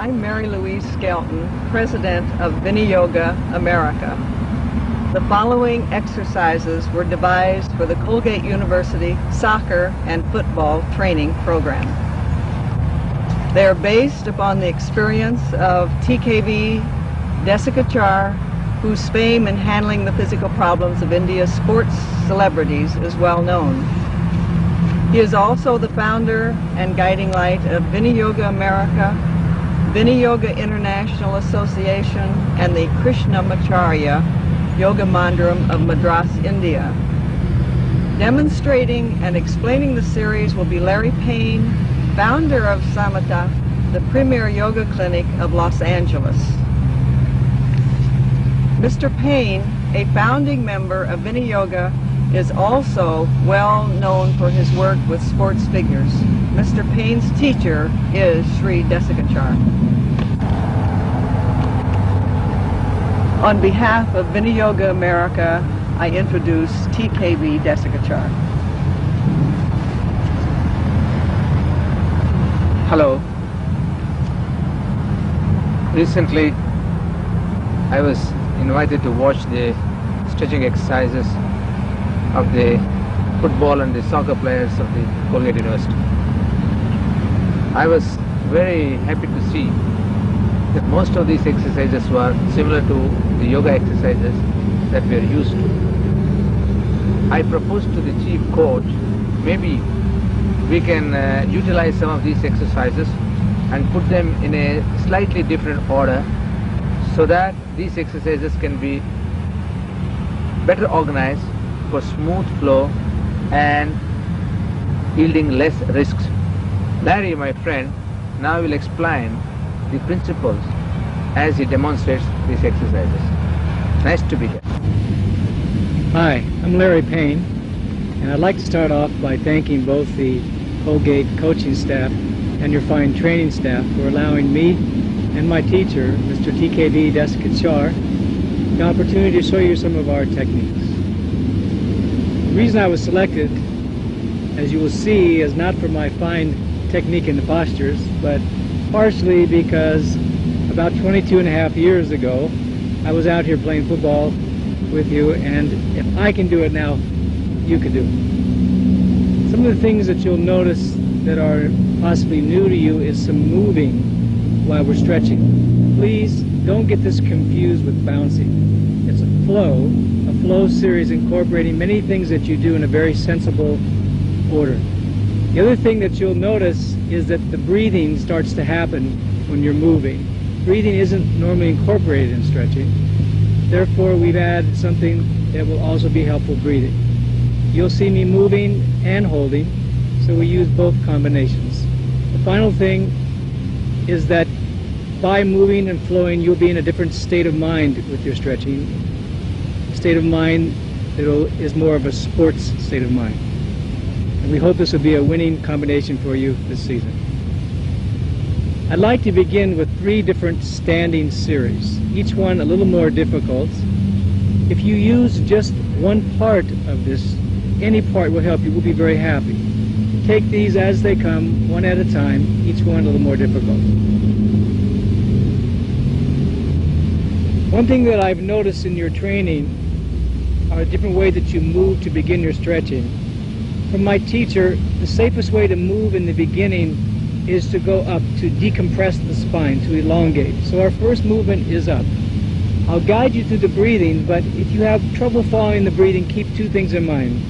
I'm Mary Louise Skelton, President of Viniyoga America. The following exercises were devised for the Colgate University soccer and football training program. They are based upon the experience of TKV Desikachar, whose fame in handling the physical problems of India's sports celebrities is well known. He is also the founder and guiding light of Viniyoga America, Viniyoga International Association, and the Krishnamacharya Yoga Mandiram of Madras, India. Demonstrating and explaining the series will be Larry Payne, founder of Samata, the premier yoga clinic of Los Angeles. Mr. Payne, a founding member of Viniyoga, is also well known for his work with sports figures. Mr. Payne's teacher is Sri Desikachar. On behalf of Viniyoga America, I introduce TKV Desikachar. Hello. Recently, I was invited to watch the stretching exercises of the football and the soccer players of the Colgate University. I was very happy to see that most of these exercises were similar to the yoga exercises that we are used to. I proposed to the chief coach, maybe we can uh, utilize some of these exercises and put them in a slightly different order so that these exercises can be better organized for smooth flow and yielding less risks. Larry, my friend, now will explain the principles as he demonstrates these exercises. Nice to be here. Hi, I'm Larry Payne, and I'd like to start off by thanking both the Colgate coaching staff and your fine training staff for allowing me and my teacher, Mr. TKV Desikachar, the opportunity to show you some of our techniques. The reason I was selected, as you will see, is not for my fine technique in the postures, but partially because about 22 and a half years ago, I was out here playing football with you, and if I can do it now, you can do it. Some of the things that you'll notice that are possibly new to you is some moving while we're stretching. Please don't get this confused with bouncing. It's a flow flow series incorporating many things that you do in a very sensible order. The other thing that you'll notice is that the breathing starts to happen when you're moving. Breathing isn't normally incorporated in stretching. Therefore, we've added something that will also be helpful breathing. You'll see me moving and holding, so we use both combinations. The final thing is that by moving and flowing, you'll be in a different state of mind with your stretching state of mind is more of a sports state of mind. And we hope this will be a winning combination for you this season. I'd like to begin with three different standing series, each one a little more difficult. If you use just one part of this, any part will help you. We'll be very happy. Take these as they come, one at a time, each one a little more difficult. One thing that I've noticed in your training are a different way that you move to begin your stretching. From my teacher, the safest way to move in the beginning is to go up, to decompress the spine, to elongate. So our first movement is up. I'll guide you through the breathing, but if you have trouble following the breathing, keep two things in mind.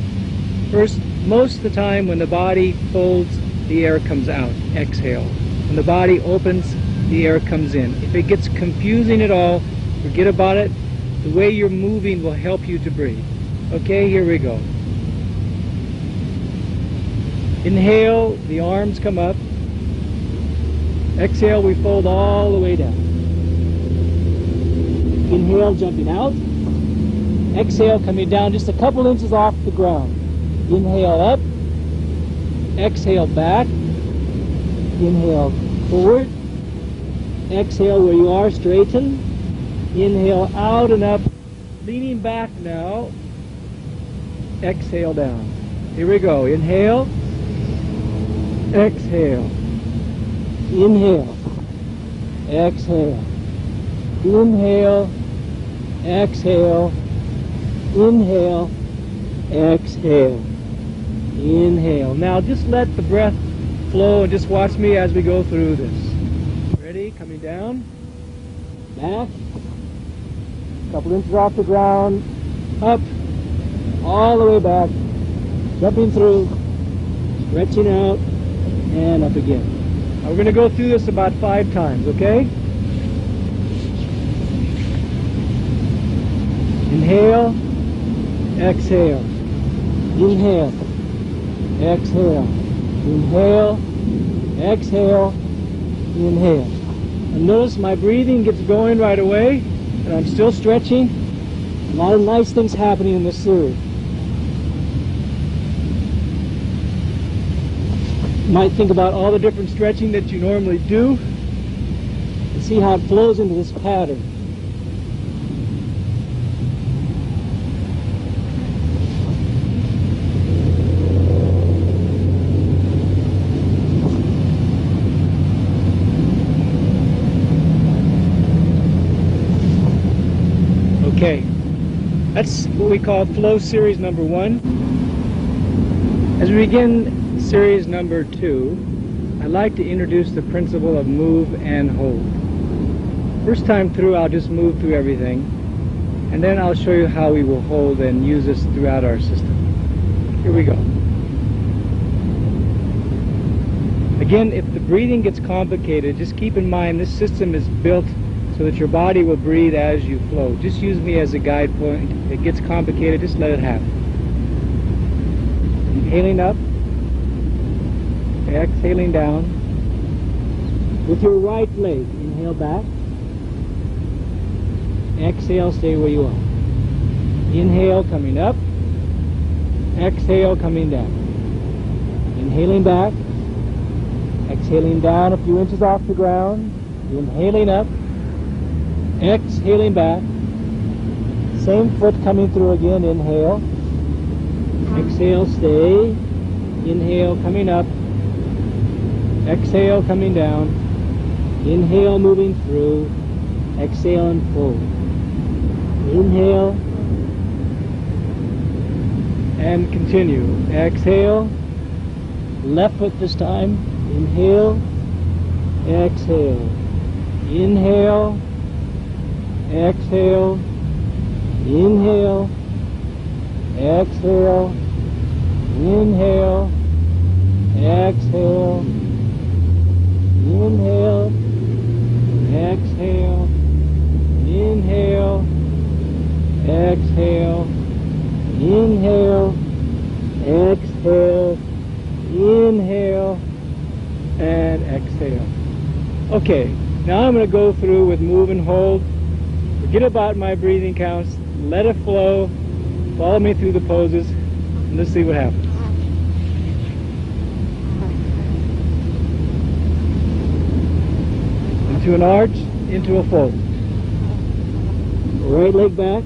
First, most of the time when the body folds, the air comes out. Exhale. When the body opens, the air comes in. If it gets confusing at all, forget about it. The way you're moving will help you to breathe. Okay, here we go. Inhale, the arms come up. Exhale, we fold all the way down. Inhale, jumping out. Exhale, coming down just a couple inches off the ground. Inhale up. Exhale back. Inhale forward. Exhale where you are, straighten. Inhale out and up, leaning back now. Exhale down. Here we go. Inhale. Exhale. Inhale. exhale. Inhale, exhale, inhale, exhale, inhale. Now just let the breath flow and just watch me as we go through this. Ready? Coming down, back, couple inches off the ground, up, all the way back, jumping through, stretching out, and up again. Now we're going to go through this about five times, okay? Inhale, exhale, inhale, exhale, inhale, exhale, inhale. And notice my breathing gets going right away, I'm still stretching. A lot of nice things happening in this series. You might think about all the different stretching that you normally do and see how it flows into this pattern. Okay, that's what we call flow series number one. As we begin series number two, I'd like to introduce the principle of move and hold. First time through, I'll just move through everything, and then I'll show you how we will hold and use this throughout our system. Here we go. Again, if the breathing gets complicated, just keep in mind this system is built so that your body will breathe as you flow. Just use me as a guide point. It gets complicated, just let it happen. Inhaling up, exhaling down. With your right leg, inhale back. Exhale, stay where you are. Inhale, coming up. Exhale, coming down. Inhaling back. Exhaling down a few inches off the ground. Inhaling up. Exhaling back. Same foot coming through again. Inhale. Exhale, stay. Inhale, coming up. Exhale, coming down. Inhale, moving through. Exhale and fold. Inhale. And continue. Exhale. Left foot this time. Inhale. Exhale. Inhale. Exhale. Inhale. Exhale. Inhale. Exhale. Inhale. Exhale. Inhale. Exhale. Inhale. Exhale. Inhale. And exhale. Okay, now I'm going to go through with move and hold. Forget about my breathing counts. Let it flow. Follow me through the poses. And let's see what happens. Into an arch, into a fold. Right leg back.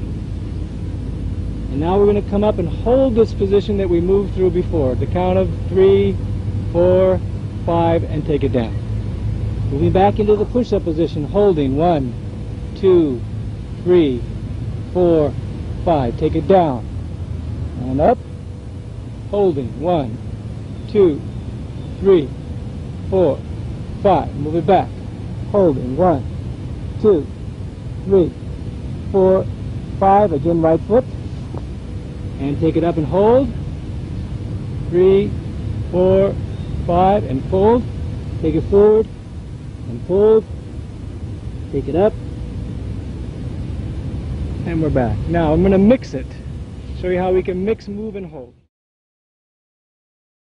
And now we're going to come up and hold this position that we moved through before. The count of three, four, five, and take it down. Moving back into the push-up position, holding one, two, three, four, five. Take it down. And up. Holding. One, two, three, four, five. Move it back. Holding. One, two, three, four, five. Again, right foot. And take it up and hold. Three, four, five, and fold. Take it forward and fold. Take it up. And we're back. Now I'm going to mix it. Show you how we can mix, move, and hold.